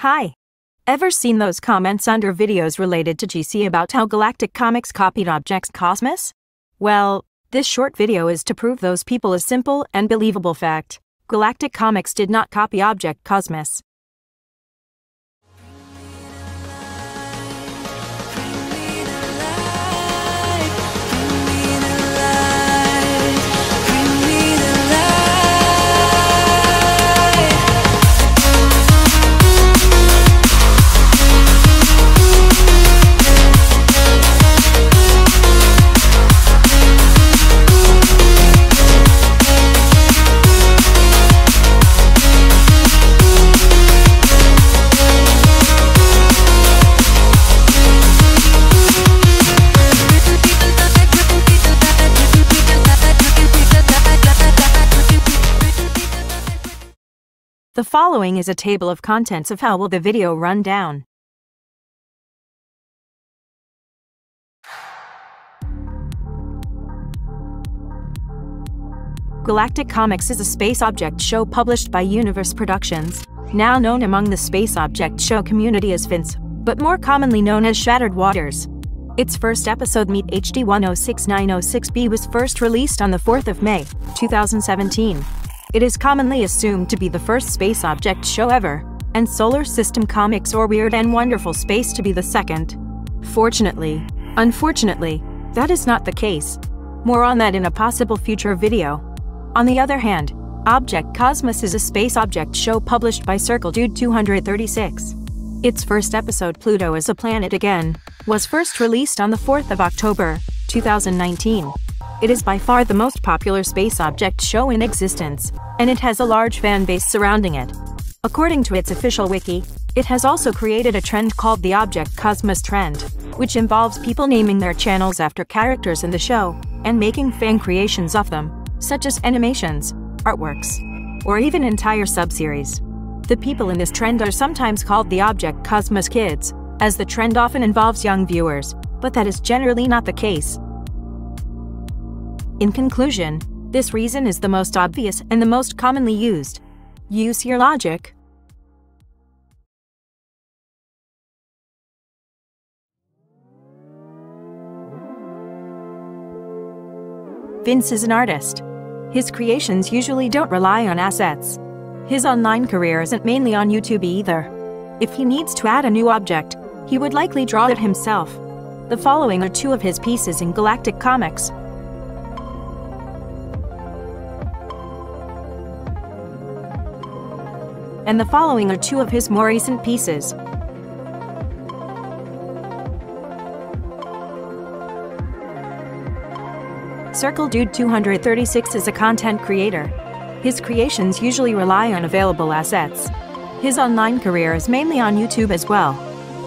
Hi. Ever seen those comments under videos related to GC about how Galactic Comics copied Object Cosmos? Well, this short video is to prove those people a simple and believable fact. Galactic Comics did not copy Object Cosmos. The following is a table of contents of how will the video run down. Galactic Comics is a space object show published by Universe Productions, now known among the space object show community as VINCE, but more commonly known as Shattered Waters. Its first episode Meet HD 106906B was first released on the 4th of May, 2017. It is commonly assumed to be the first space object show ever, and Solar System Comics or Weird and Wonderful Space to be the second. Fortunately, unfortunately, that is not the case. More on that in a possible future video. On the other hand, Object Cosmos is a space object show published by Circle Dude 236. Its first episode Pluto is a Planet Again was first released on the 4th of October, 2019. It is by far the most popular space object show in existence, and it has a large fan base surrounding it. According to its official wiki, it has also created a trend called the Object Cosmos Trend, which involves people naming their channels after characters in the show and making fan creations of them such as animations, artworks, or even entire subseries. The people in this trend are sometimes called the Object Cosmos Kids, as the trend often involves young viewers, but that is generally not the case. In conclusion, this reason is the most obvious and the most commonly used. Use your logic. Vince is an artist. His creations usually don't rely on assets. His online career isn't mainly on YouTube either. If he needs to add a new object, he would likely draw it himself. The following are two of his pieces in Galactic Comics. And the following are two of his more recent pieces. Circle Dude 236 is a content creator. His creations usually rely on available assets. His online career is mainly on YouTube as well.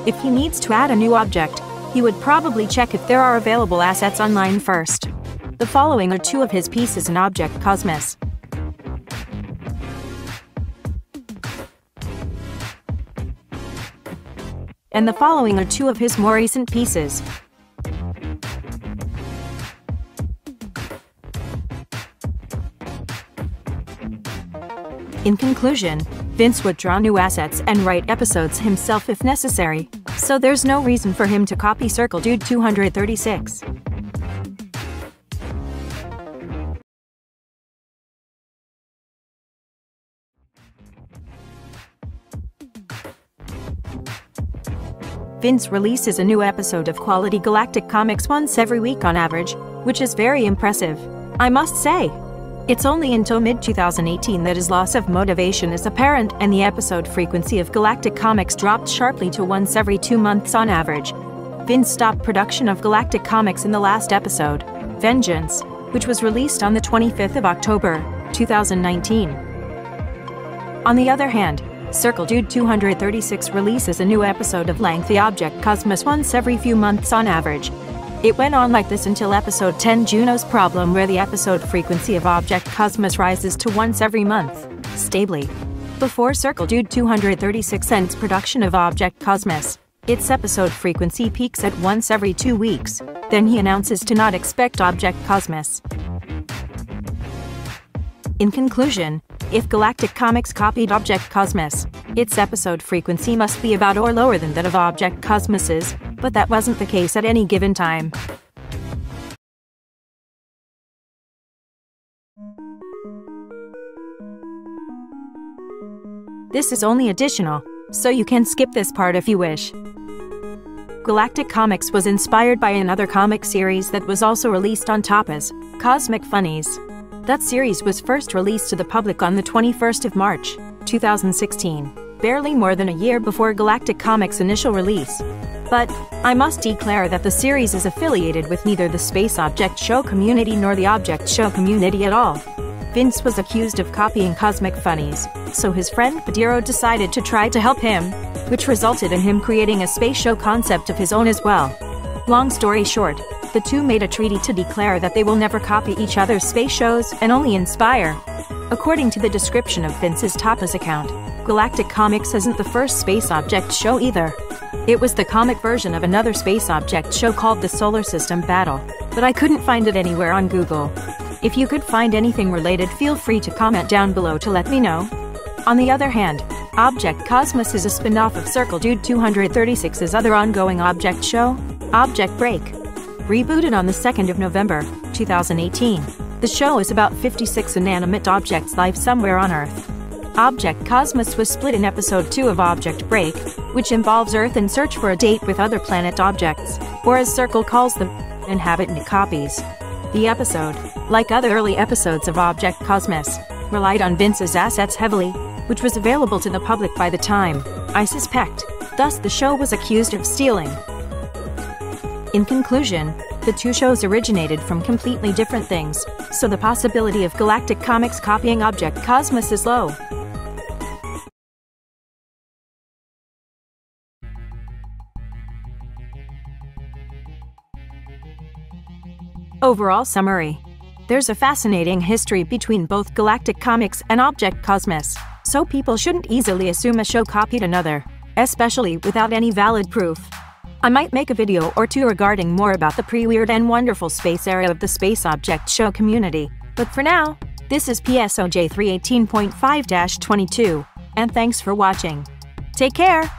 If he needs to add a new object, he would probably check if there are available assets online first. The following are two of his pieces in Object Cosmos. And the following are two of his more recent pieces. In conclusion, Vince would draw new assets and write episodes himself if necessary, so there's no reason for him to copy Circle Dude 236. Vince releases a new episode of Quality Galactic Comics once every week on average, which is very impressive, I must say. It's only until mid 2018 that his loss of motivation is apparent and the episode frequency of Galactic Comics dropped sharply to once every two months on average. Vince stopped production of Galactic Comics in the last episode, Vengeance, which was released on the 25th of October, 2019. On the other hand, Circle Dude 236 releases a new episode of Lengthy Object Cosmos once every few months on average, it went on like this until episode 10 Juno's Problem where the episode frequency of Object Cosmos rises to once every month, stably. Before Circle Dude 236 ends production of Object Cosmos, its episode frequency peaks at once every two weeks, then he announces to not expect Object Cosmos. In conclusion, if Galactic Comics copied Object Cosmos, its episode frequency must be about or lower than that of Object Cosmos's, but that wasn't the case at any given time. This is only additional, so you can skip this part if you wish. Galactic Comics was inspired by another comic series that was also released on Tapas, Cosmic Funnies. That series was first released to the public on the 21st of March, 2016, barely more than a year before Galactic Comics' initial release. But, I must declare that the series is affiliated with neither the Space Object Show community nor the Object Show community at all. Vince was accused of copying Cosmic Funnies, so his friend Padeiro decided to try to help him, which resulted in him creating a space show concept of his own as well. Long story short, the two made a treaty to declare that they will never copy each other's space shows and only inspire. According to the description of Vince's Tapas account, Galactic Comics isn't the first space object show either. It was the comic version of another space object show called the Solar System Battle, but I couldn't find it anywhere on Google. If you could find anything related feel free to comment down below to let me know. On the other hand, Object Cosmos is a spin-off of Circle Dude 236's other ongoing object show, Object Break. Rebooted on the 2nd of November, 2018, the show is about 56 inanimate objects live somewhere on Earth. Object Cosmos was split in episode 2 of Object Break, which involves Earth in search for a date with other planet objects, or as Circle calls them, inhabitant copies. The episode, like other early episodes of Object Cosmos, relied on Vince's assets heavily, which was available to the public by the time, I suspect. Thus, the show was accused of stealing. In conclusion, the two shows originated from completely different things, so the possibility of Galactic Comics copying Object Cosmos is low. Overall summary There's a fascinating history between both Galactic Comics and Object Cosmos, so people shouldn't easily assume a show copied another, especially without any valid proof. I might make a video or two regarding more about the pre-weird and wonderful space era of the space object show community, but for now, this is PSOJ 318.5-22, and thanks for watching. Take care!